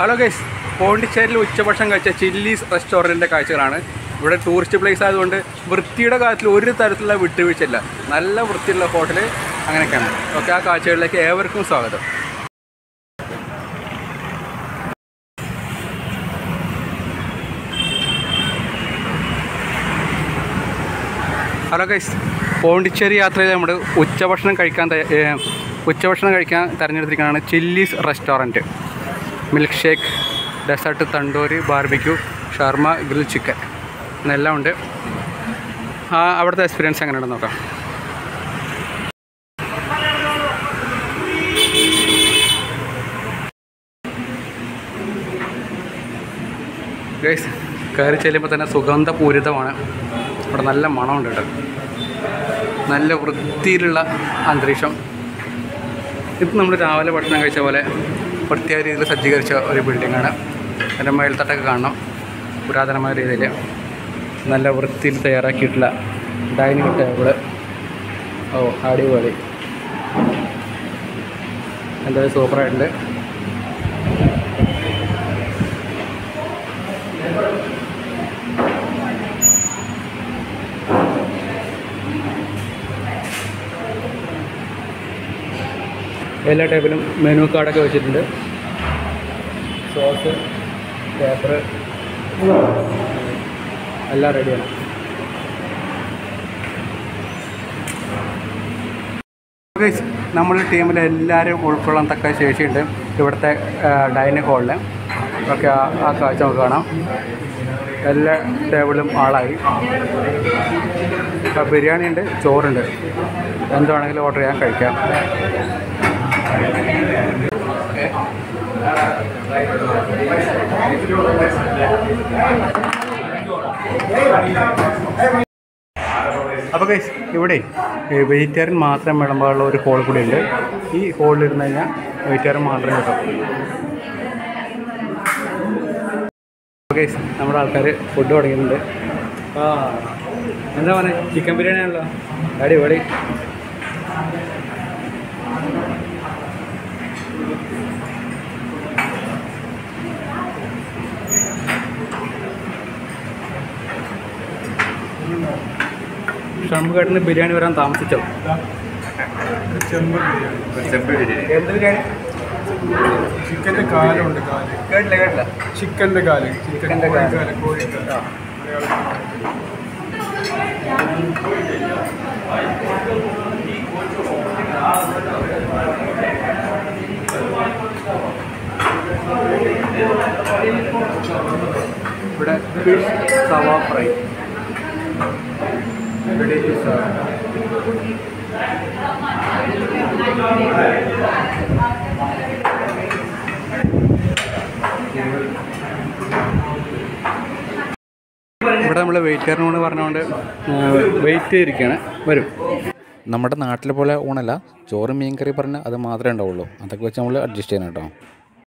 Hello guys പോണ്ടിച്ചേരിൽ ഉച്ചഭക്ഷണം കഴിച്ച chillies റെസ്റ്റോറന്റിന്റെ കാഴ്ചകളാണ്. ഇവിടെ ടൂറിസ്റ്റ് പ്ലേസ് ആയതുകൊണ്ട് വൃത്തിയുടെ കാര്യത്തിൽ ഒരു തരത്തിലുള്ള വിട്ടുവീഴ്ചയില്ല. നല്ല വൃത്തിയുള്ള ഹോട്ടൽ അങ്ങനെയൊക്കെയാണ്. ഓക്കെ ആ കാഴ്ചകളിലേക്ക് ഏവർക്കും സ്വാഗതം. ഹലോ ഗൈസ് പോണ്ടിച്ചേരി യാത്രയിൽ നമ്മൾ ഉച്ചഭക്ഷണം കഴിക്കാൻ ഉച്ചഭക്ഷണം കഴിക്കാൻ തിരഞ്ഞെടുത്തിരിക്കുന്നതാണ് chillies restaurant. Milkshake dessert tandoori barbecue shawarma grill chicken എന്നെല്ലാം ഉണ്ട്. ആ അവിടുത്തെ എക്സ്പീരിയൻസ് എങ്ങനെയുണ്ടെന്ന് നോക്കാം. ഗൈസ് കയറി ചെല്ലുമ്പോൾ തന്നെ സുഗന്ധപൂരിതമാണ്. ഇവിടെ നല്ല മണമുണ്ട് കേട്ടോ. നല്ല വൃത്തിയിലുള്ള അന്തരീക്ഷം. ഇത് നമ്മൾ രാവിലെ ഭക്ഷണം കഴിച്ച പോലെ വൃത്തിയായ രീതിയിൽ സജ്ജീകരിച്ച ഒരു ബിൽഡിങ്ങാണ് അതിന്റെ മേൽത്തട്ടൊക്കെ കാണണം. പുരാതനമായ രീതിയിൽ. നല്ല വൃത്തിയിൽ തയ്യാറാക്കിയിട്ടുള്ള ഡൈനിങ് ടേബിൾ ഓ അടിപൊളി. എന്തായാലും സൂപ്പറായിട്ടുണ്ട് എല്ലാ ടൈപ്പിലും മെനു കാർഡൊക്കെ വെച്ചിട്ടുണ്ട്. സോസ് പേപ്പർ എല്ലാം റെഡിയാണ് നമ്മൾ ടീമിൽ എല്ലാവരും ഉൾക്കൊള്ളാൻ തക്ക ശേഷിയുണ്ട്. ഇവിടുത്തെ ഡൈനിങ് ഹാളിൽ ഒക്കെ ആ കാഴ്ച നമുക്ക് കാണാം. എല്ലാ ടേബിളും ആളായി. ബിരിയാണി ഉണ്ട് ചോറുണ്ട്. എന്താണെങ്കിലും ഓർഡർ ചെയ്യാൻ കഴിക്കാം. അപ്പോൾ ഗൈസ് ഇവിടെ വെജിറ്റേറിയൻ മാത്രം വിളമ്പാനുള്ള ഒരു ഹോൾ കൂടി ഉണ്ട്. ഈ ഹോളിൽ ഇരുന്ന് കഴിഞ്ഞാൽ വെജിറ്റേറിയൻ മാത്രമേ കിട്ടും. ഗൈസ് നമ്മുടെ ആൾക്കാർ ഫുഡ് തുടങ്ങിയിട്ടുണ്ട്. ആ എന്താ പറയുക ചിക്കൻ ബിരിയാണി ആണല്ലോ. അടിപൊളി. ഷംബുഘാട്ടിന് ബിരിയാണി വരാൻ താമസിച്ചോ എന്ത് ബിരിയാണി? ചിക്കന്റെ കാലുണ്ട് കാൽ. കേട്ടില്ല കേട്ടില്ല. ചിക്കന്റെ കാൽ. ചിക്കന്റെ കാൽ. കോഴിക്കാൽ ഇവിടെ ഫിഷ് സവാ ഫ്രൈ ഇവിടെ നമ്മൾ വെയിറ്റുകാരനോട് പറഞ്ഞുകൊണ്ട് വെയിറ്റ് ചെയ്തിരിക്കുകയാണ് വരും. നമ്മുടെ നാട്ടിലെ പോലെ ഊണല്ല. ചോറും മീൻ കറി പറഞ്ഞാൽ അത് മാത്രമേ ഉണ്ടാവുള്ളൂ. അതൊക്കെ വെച്ച് നമ്മൾ അഡ്ജസ്റ്റ് ചെയ്യണം കേട്ടോ.